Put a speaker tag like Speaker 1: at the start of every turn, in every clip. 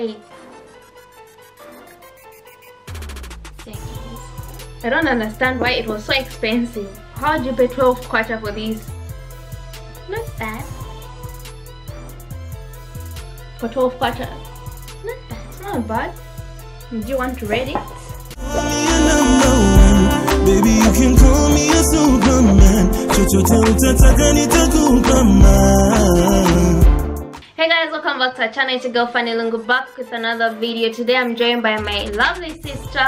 Speaker 1: Eight.
Speaker 2: I don't understand why it was so expensive. How did you pay 12 kwacha for these?
Speaker 1: Not bad.
Speaker 2: For 12 kwacha?
Speaker 1: Not bad.
Speaker 2: It's not bad. Do you want to read it?
Speaker 3: Baby, you can call me a superman. Chochote utataka nitakupa man.
Speaker 2: Hey guys, welcome back to our channel. It's your girl Fanny Lungu back with another video. Today I'm joined by my lovely sister.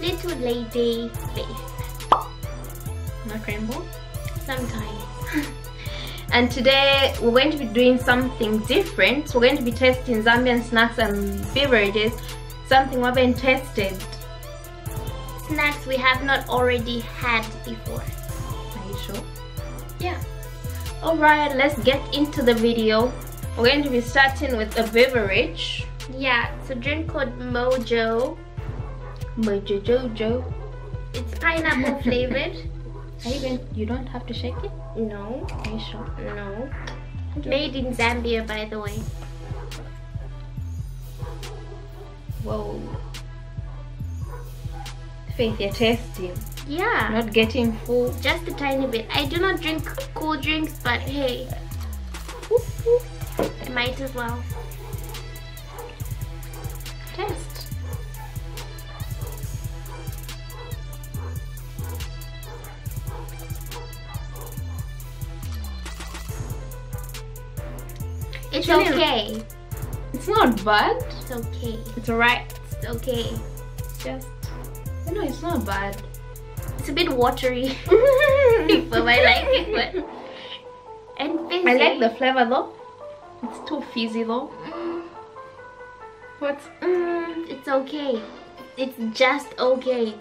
Speaker 1: Little lady face.
Speaker 2: Not rainbow.
Speaker 1: Sometimes.
Speaker 2: And today we're going to be doing something different. We're going to be testing Zambian snacks and beverages. Something we haven't tested.
Speaker 1: Snacks we have not already had before.
Speaker 2: Are you sure?
Speaker 1: Yeah.
Speaker 2: Alright, let's get into the video. We're going to be starting with a beverage.
Speaker 1: Yeah, it's a drink called Mojo.
Speaker 2: Mojo Jojo.
Speaker 1: It's pineapple flavored.
Speaker 2: Are you going you don't have to shake it?
Speaker 1: No,
Speaker 2: Are you sure?
Speaker 1: no. Made in Zambia, by the way.
Speaker 2: Whoa. Faith, you're tasting.
Speaker 1: Yeah.
Speaker 2: Not getting full.
Speaker 1: Just a tiny bit. I do not drink cool drinks, but hey, might as well.
Speaker 2: Test.
Speaker 1: It's
Speaker 2: Actually,
Speaker 1: okay.
Speaker 2: It's not bad.
Speaker 1: It's okay.
Speaker 2: It's alright.
Speaker 1: It's okay.
Speaker 2: It's just you know it's not bad.
Speaker 1: It's a bit watery for my liking, but and fizzy.
Speaker 2: I like the flavor though. It's too fizzy though.
Speaker 1: Mm,
Speaker 2: But
Speaker 1: mm, it's okay. It's just okay.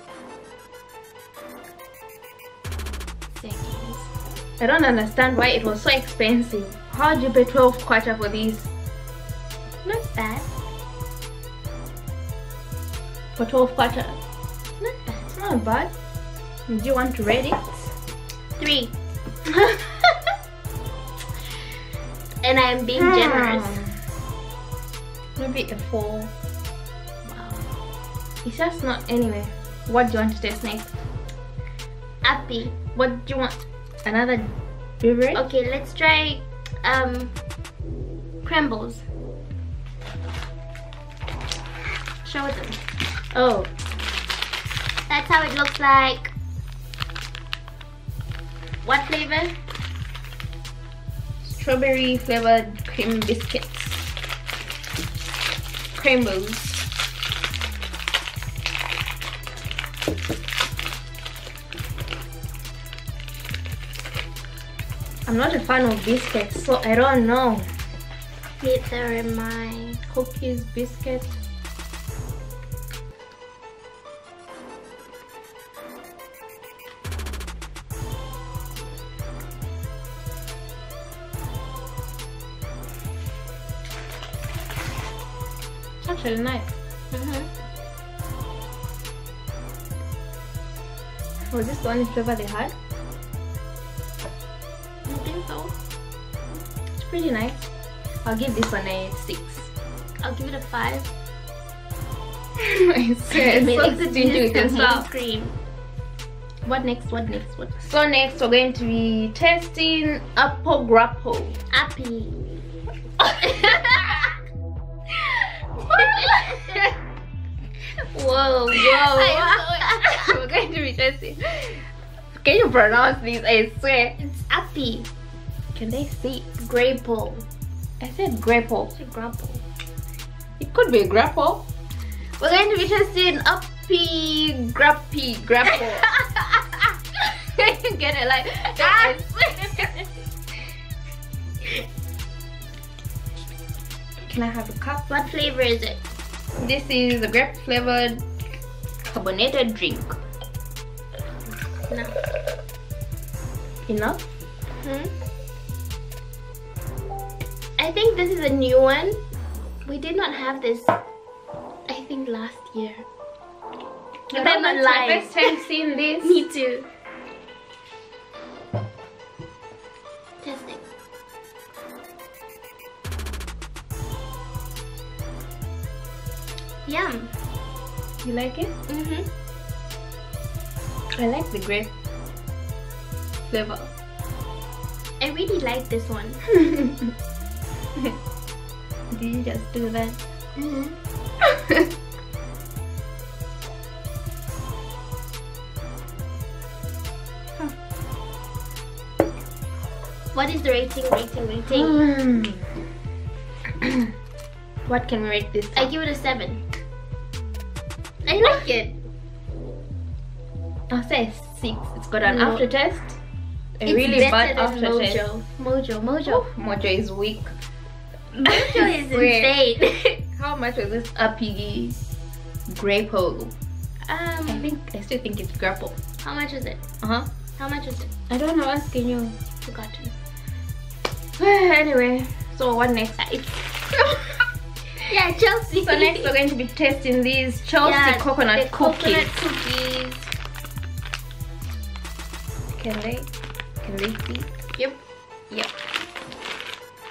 Speaker 1: Seconds.
Speaker 2: I don't understand why it was so expensive. How did you pay 12 kwacha for these?
Speaker 1: Not bad.
Speaker 2: For 12 kwacha?
Speaker 1: Not bad.
Speaker 2: It's not bad. Do you want to rate it?
Speaker 1: Three. and I'm being generous.
Speaker 2: Hmm. Maybe a 4.
Speaker 1: Wow.
Speaker 2: It's just not anyway. What do you want to taste next?
Speaker 1: Happy.
Speaker 2: What do you want? Another beverage?
Speaker 1: Okay, let's try um crumbles. Show them.
Speaker 2: Oh,
Speaker 1: That's how it looks like. What flavor?
Speaker 2: strawberry flavored cream biscuits. Crumbles. I'm not a fan of biscuits, so I don't know.
Speaker 1: Neither am I.
Speaker 2: Cookies, biscuits. It's actually nice.
Speaker 1: Mm-hmm.
Speaker 2: Was this the only flavor they had?
Speaker 1: I think so.
Speaker 2: It's pretty nice. I'll give this one a 6.
Speaker 1: I'll give it a five.
Speaker 2: I swear, it's so stingy with yourself.
Speaker 1: cream.
Speaker 2: What next? What next? What? So next we're going to be testing apple grapple.
Speaker 1: Happy.
Speaker 2: Whoa, whoa!
Speaker 1: I
Speaker 2: we're going to be testing. Can you pronounce this? I swear.
Speaker 1: It's happy.
Speaker 2: Can they see?
Speaker 1: Grapple.
Speaker 2: I said grapple.
Speaker 1: A grapple.
Speaker 2: It could be a grapple. We're going to be testing uppy grappy grapple. Can you get it? Like
Speaker 1: Ah.
Speaker 2: Can I have a cup?
Speaker 1: what flavor is it?
Speaker 2: This is a grape flavored carbonated drink.
Speaker 1: No.
Speaker 2: Enough?
Speaker 1: Hmm? I think this is a new one. We did not have this, I think, last year. If I'm not
Speaker 2: That's my
Speaker 1: lying.
Speaker 2: first time seeing this.
Speaker 1: Me too. Yum.
Speaker 2: You like it?
Speaker 1: Mm-hmm.
Speaker 2: I like the grape flavor.
Speaker 1: I really like this one.
Speaker 2: Did you just do that?
Speaker 1: Mm-hmm. What is the rating, rating, rating?
Speaker 2: Mm. what can we rate this?
Speaker 1: I give it a 7. I like it.
Speaker 2: I'll say six. It's got an
Speaker 1: No.
Speaker 2: aftertaste. A
Speaker 1: It's
Speaker 2: really bad aftertaste.
Speaker 1: Mojo. Mojo, Mojo.
Speaker 2: Mojo is weak.
Speaker 1: Mojo is insane.
Speaker 2: How much was this Apigi Grapo? I
Speaker 1: um,
Speaker 2: think I still think it's grapple.
Speaker 1: how much is it?
Speaker 2: Uh huh.
Speaker 1: How much is it?
Speaker 2: I don't know. Asking you.
Speaker 1: Forgotten.
Speaker 2: anyway, so what next?
Speaker 1: Yeah, Chelsea.
Speaker 2: So next we're going to be testing these Chelsea
Speaker 1: Yeah,
Speaker 2: coconut
Speaker 1: the
Speaker 2: cookies.
Speaker 1: Coconut cookies.
Speaker 2: Can they? Can they see?
Speaker 1: Yep.
Speaker 2: Yep.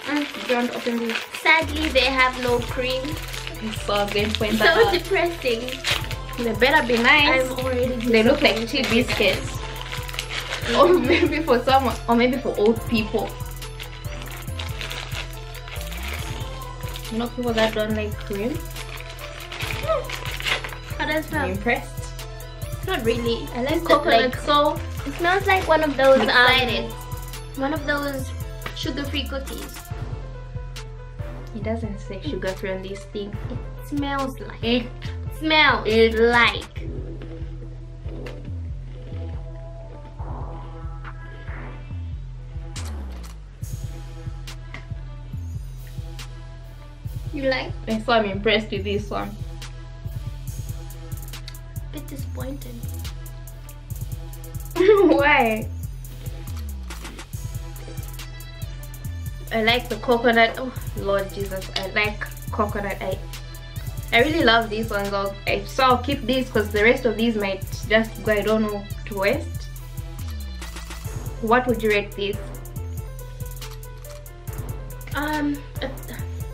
Speaker 2: Mm, do you want to open these?
Speaker 1: Sadly, they have no cream.
Speaker 2: So I'm going to point that
Speaker 1: So depressing.
Speaker 2: They better be nice.
Speaker 1: I'm already.
Speaker 2: They look like tea biscuits. Or maybe for someone, or maybe for old people. You know, people that don't like cream.
Speaker 1: How does it
Speaker 2: I'm
Speaker 1: smell?
Speaker 2: impressed.
Speaker 1: Not really.
Speaker 2: I like
Speaker 1: Coconut
Speaker 2: like so.
Speaker 1: It smells like one of those.
Speaker 2: Excited.
Speaker 1: Um, one of those sugar-free cookies.
Speaker 2: It doesn't say sugar free on this thing.
Speaker 1: It smells like.
Speaker 2: It
Speaker 1: Smells
Speaker 2: It-
Speaker 1: like. You like?
Speaker 2: and so I'm impressed with this one.
Speaker 1: A bit disappointed.
Speaker 2: Why? I like the coconut. Oh Lord Jesus, I like coconut. I I really love these ones. I'll, I, so I'll keep these because the rest of these might just go. I don't know to waste. What would you rate these?
Speaker 1: Um,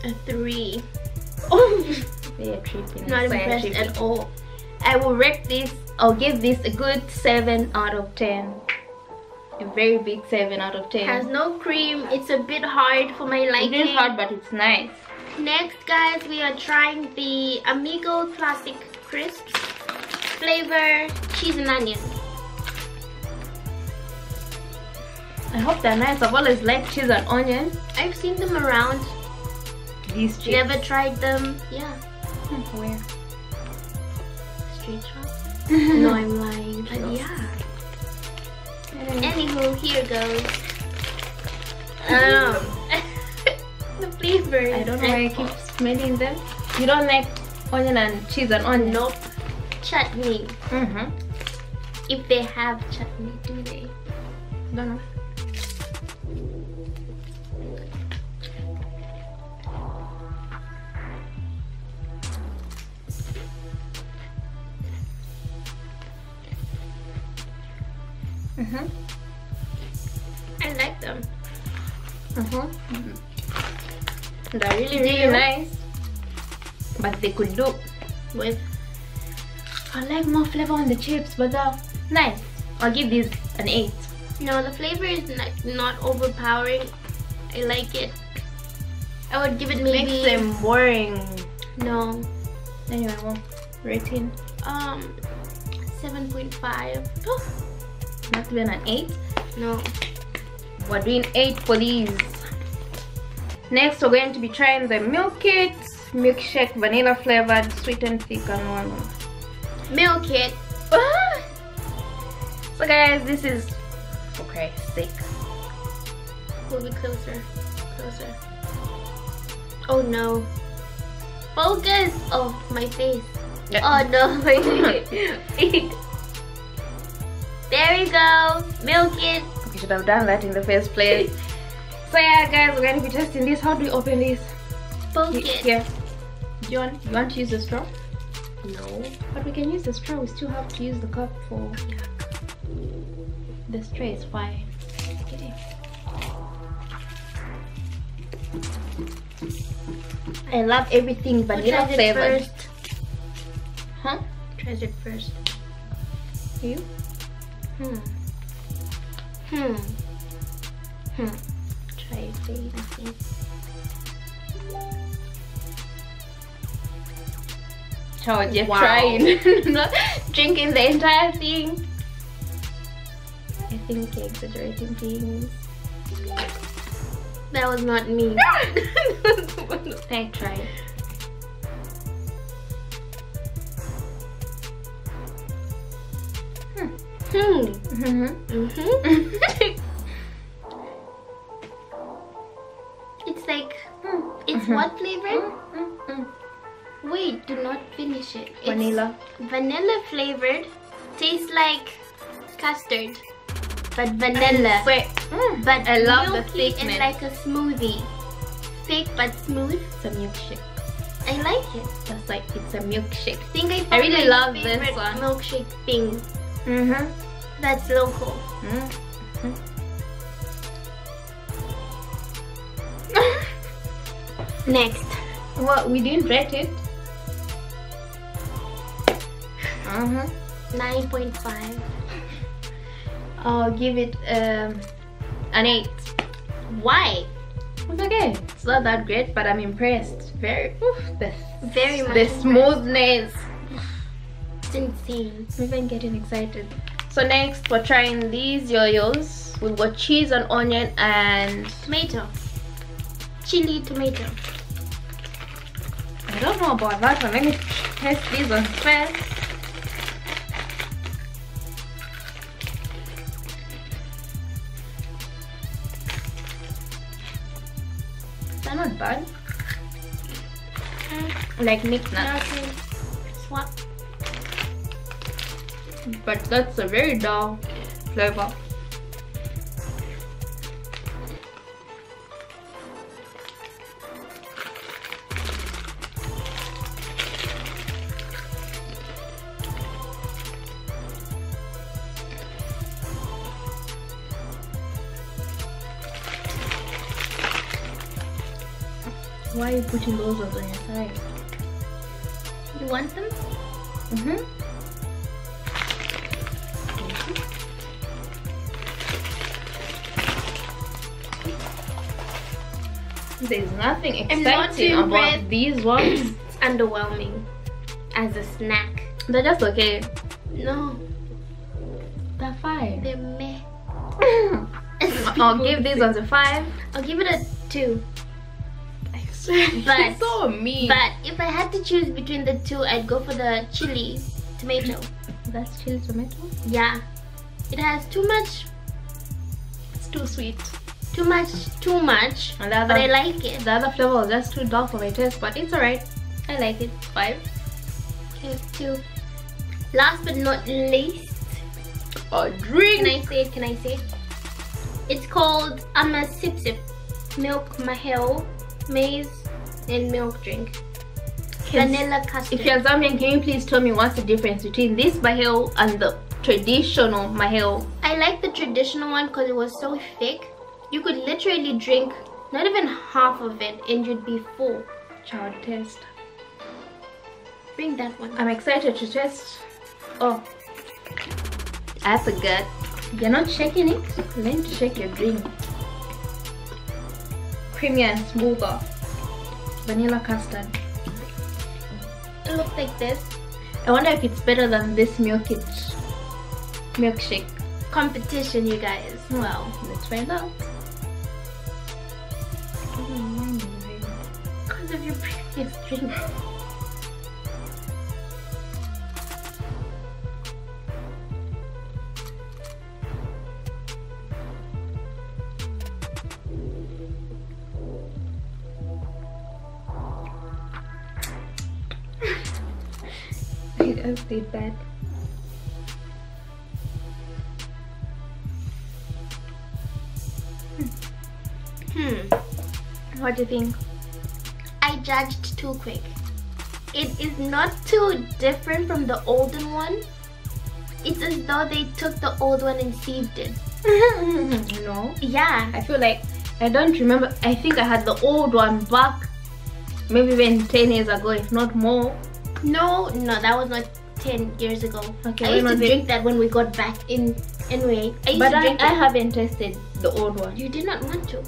Speaker 1: a, a three.
Speaker 2: Oh, they're.
Speaker 1: Not
Speaker 2: So I'm
Speaker 1: impressed
Speaker 2: tripping.
Speaker 1: at all.
Speaker 2: I will rate this. I'll give this a good seven out of ten. A very big seven out of ten.
Speaker 1: Has no cream. It's a bit hard for my
Speaker 2: it
Speaker 1: liking.
Speaker 2: is hard, but it's nice.
Speaker 1: Next, guys, we are trying the Amigo Classic Crisps flavor cheese and onion.
Speaker 2: I hope they're nice. I've always liked cheese and onion.
Speaker 1: I've seen them around.
Speaker 2: These chips.
Speaker 1: Never tried them. Yeah,
Speaker 2: Where?
Speaker 1: street shop. no, I'm lying. But
Speaker 2: Sure.
Speaker 1: yeah.
Speaker 2: Yeah.
Speaker 1: Anywho, here goes. Um, the flavor.
Speaker 2: I don't know why I keep smelling them. You don't like onion and cheese and onion?
Speaker 1: Nope. Chutney.
Speaker 2: Mm-hmm.
Speaker 1: If they have chutney, do they?
Speaker 2: Don't know. Mm-hmm.
Speaker 1: I like them.
Speaker 2: Mm-hmm. They're really, really nice. But they could do
Speaker 1: With
Speaker 2: I like more flavor on the chips, but they're nice. I'll give these an 8.
Speaker 1: no, the flavor is not, not overpowering. I like it. I would give it maybe
Speaker 2: Makes them boring.
Speaker 1: no
Speaker 2: Anyway, well, rating.
Speaker 1: um 7.5.
Speaker 2: Not even an 8.
Speaker 1: No.
Speaker 2: We're doing 8 for these. Next, we're going to be trying the Milk It milkshake vanilla flavored sweet and thick and warm.
Speaker 1: Milk it.
Speaker 2: So guys, this is okay. Sake.
Speaker 1: Move it closer. Closer. Oh no. Focus! Oh, my face. Oh no. there we go. Milk it.
Speaker 2: We should have done that in the first place. so yeah, guys, we're going to be testing this. How do we open this?
Speaker 1: Poke it.
Speaker 2: Here. Do you want, you want to use the straw?
Speaker 1: No.
Speaker 2: But we can use the straw. We still have to use the cup for the straw is fine. Okay. I love everything vanilla
Speaker 1: it
Speaker 2: flavored.
Speaker 1: first?
Speaker 2: Huh?
Speaker 1: Tries it first.
Speaker 2: You?
Speaker 1: Hmm. Hmm. Hmm. Try please. Okay.
Speaker 2: Child, you're
Speaker 1: Wow.
Speaker 2: trying. Not drinking the entire thing. I think you're exaggerating things.
Speaker 1: That was not me.
Speaker 2: I try.
Speaker 1: Hmm.
Speaker 2: Mm-hmm.
Speaker 1: Mm-hmm. It's like, it's
Speaker 2: Mhm.
Speaker 1: what flavored? Wait, do not finish it. It's
Speaker 2: Vanilla.
Speaker 1: Vanilla flavored. Tastes like custard. But vanilla.
Speaker 2: Wait.
Speaker 1: But
Speaker 2: I love the thickness.
Speaker 1: and like a smoothie. Thick but smooth.
Speaker 2: It's a milkshake.
Speaker 1: I like it.
Speaker 2: Just like it's a milkshake.
Speaker 1: I think I,
Speaker 2: I really love this one.
Speaker 1: milkshake thing.
Speaker 2: Mm-hmm.
Speaker 1: That's local. Next.
Speaker 2: What? We didn't rate it. Uh-huh.
Speaker 1: 9.5.
Speaker 2: I'll give it um an eight.
Speaker 1: Why?
Speaker 2: It's okay. It's not that great, but I'm impressed. Very, oof, the,
Speaker 1: Very much
Speaker 2: the
Speaker 1: impressed.
Speaker 2: smoothness.
Speaker 1: It's insane.
Speaker 2: I'm even getting excited. So next, we're trying these yo-yos. We've got cheese and onion and
Speaker 1: Tomato. Chili tomato.
Speaker 2: I don't know about that one. Let me test these ones first. They're not bad. Mm. Like mixed nuts.
Speaker 1: Swap.
Speaker 2: But that's a very dull flavor. Why are you putting those on your side?
Speaker 1: You want them?
Speaker 2: Mm-hmm. There's nothing
Speaker 1: I'm not
Speaker 2: exciting about these ones.
Speaker 1: It's underwhelming. As a snack.
Speaker 2: They're just okay.
Speaker 1: No,
Speaker 2: They're fine.
Speaker 1: they're meh.
Speaker 2: I'll give these ones a five.
Speaker 1: I'll give it a two.
Speaker 2: But so mean.
Speaker 1: But if I had to choose between the two, I'd go for the chili tomato.
Speaker 2: that's chili tomato.
Speaker 1: Yeah. It has too much,
Speaker 2: It's too sweet.
Speaker 1: Too much, too much.
Speaker 2: And the
Speaker 1: But I like it.
Speaker 2: the other flavor was just too dull for my taste, but it's alright. I like it. Five.
Speaker 1: Okay, two. Last but not least,
Speaker 2: A drink. can.
Speaker 1: I say it? Can I say it? It's called Ama Sip Sip Milk Maheu Maize and Milk Drink.
Speaker 2: Can-
Speaker 1: Vanilla custard.
Speaker 2: If you're Zambian, can you please tell me what's the difference between this maheu and the traditional maheu?
Speaker 1: I like the traditional one because it was so thick. You could literally drink not even half of it and you'd be full.
Speaker 2: Child test.
Speaker 1: Bring that one.
Speaker 2: I'm excited to test. Oh, that's a good. You're not shaking it. Learn to shake your drink. Creamy and smoother. Vanilla custard.
Speaker 1: It looks like this.
Speaker 2: I wonder if it's better than this milk it milkshake.
Speaker 1: Competition, you guys.
Speaker 2: Well, let's find out.
Speaker 1: Because of your previous drink.
Speaker 2: I What do you think?
Speaker 1: I judged too quick. It is not too different from the older one. It's as though they took the old one and sieved it.
Speaker 2: no.
Speaker 1: Yeah.
Speaker 2: I feel like I don't remember. I think I had the old one back maybe even 10 years ago, if not more.
Speaker 1: No, no, that was not 10 years ago.
Speaker 2: Okay,
Speaker 1: I
Speaker 2: when
Speaker 1: used to
Speaker 2: was it?
Speaker 1: drink that when we got back in. Anyway, I used
Speaker 2: But
Speaker 1: to
Speaker 2: I,
Speaker 1: drink
Speaker 2: I
Speaker 1: it.
Speaker 2: haven't tasted the old one.
Speaker 1: You did not want to.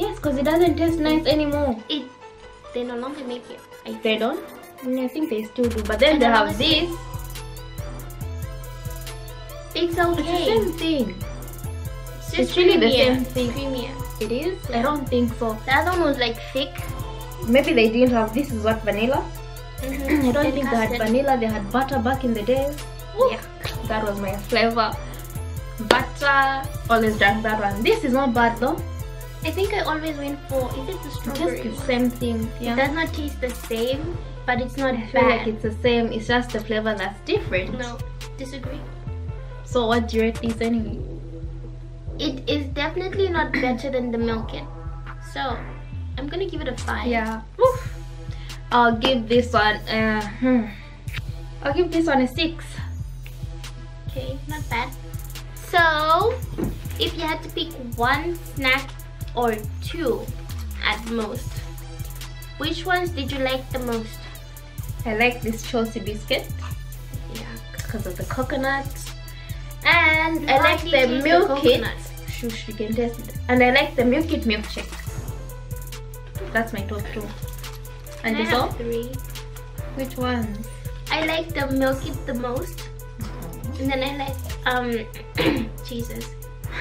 Speaker 2: Yes, because it doesn't taste nice anymore.
Speaker 1: It. They no longer make it. I
Speaker 2: They don't? Mm, I think they still do. But then they have this.
Speaker 1: It's okay.
Speaker 2: It's the same thing.
Speaker 1: It's,
Speaker 2: it's really the same thing.
Speaker 1: Creamier.
Speaker 2: It is? I don't think so.
Speaker 1: The other one was like thick.
Speaker 2: Maybe they didn't have this is what vanilla.
Speaker 1: Mm-hmm.
Speaker 2: I don't think they had vanilla, they had butter back in the days.
Speaker 1: Yeah.
Speaker 2: That was my flavor. Butter. Always drank that one. This is not bad though.
Speaker 1: I think I always went for. Is it the
Speaker 2: Just
Speaker 1: strawberry?
Speaker 2: the
Speaker 1: one?
Speaker 2: same thing. Yeah.
Speaker 1: It does not taste the same, but it's not
Speaker 2: I feel
Speaker 1: bad.
Speaker 2: like it's the same. It's just the flavor that's different.
Speaker 1: no, disagree.
Speaker 2: So what do you rate this anyway?
Speaker 1: It is definitely not better than the milk it. So, I'm gonna give it a five.
Speaker 2: Yeah. Woof. I'll give this one. Uh, hmm. I'll give this one a six.
Speaker 1: Okay, not bad. So, if you had to pick one snack or two at most, which ones did you like the most?
Speaker 2: I like this Chelsea biscuit
Speaker 1: Yeah.
Speaker 2: because of the coconut, and I like the milk it. Shush, you can taste it. And I like the milk it milkshake. That's my top two. And
Speaker 1: I have three.
Speaker 2: Which ones?
Speaker 1: I like the milk it the most. And then I like um Jesus.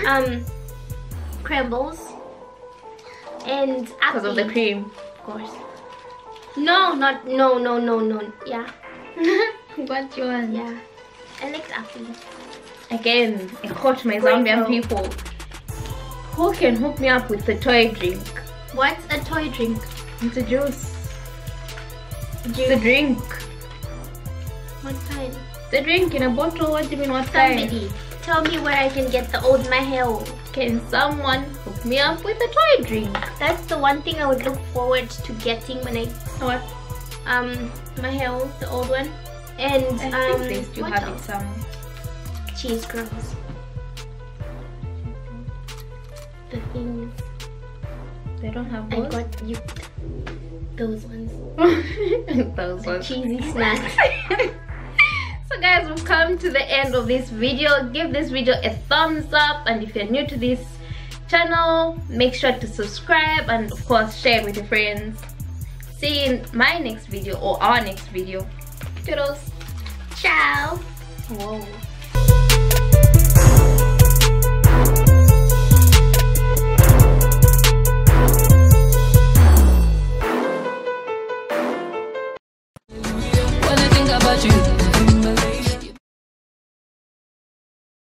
Speaker 1: Um crumbles. And
Speaker 2: Because of the cream.
Speaker 1: of course. No, not no no no no. Yeah.
Speaker 2: what one?
Speaker 1: Yeah. I like.
Speaker 2: Again, I caught my
Speaker 1: Great
Speaker 2: Zambian
Speaker 1: girl.
Speaker 2: people. Who can hook me up with the toy drink?
Speaker 1: What's a toy drink?
Speaker 2: It's a juice. It's a drink.
Speaker 1: What kind?
Speaker 2: The drink in a bottle. What do you mean? What kind?
Speaker 1: Somebody tell me where I can get the old Maheu.
Speaker 2: Can someone hook me up with a toy drink?
Speaker 1: That's the one thing I would look forward to getting when I
Speaker 2: What?
Speaker 1: um Maheu, the old one. And
Speaker 2: I
Speaker 1: um
Speaker 2: think they still have
Speaker 1: else?
Speaker 2: somewhere.
Speaker 1: cheese curls. The things
Speaker 2: They don't have
Speaker 1: I
Speaker 2: those.
Speaker 1: got you those ones.
Speaker 2: those
Speaker 1: The
Speaker 2: ones.
Speaker 1: cheesy snacks.
Speaker 2: come to the end of this video. Give this video a thumbs up and if you're new to this channel make sure to subscribe and of course share with your friends. See you in my next video or our next video. Toodles.
Speaker 1: Ciao.
Speaker 2: whoa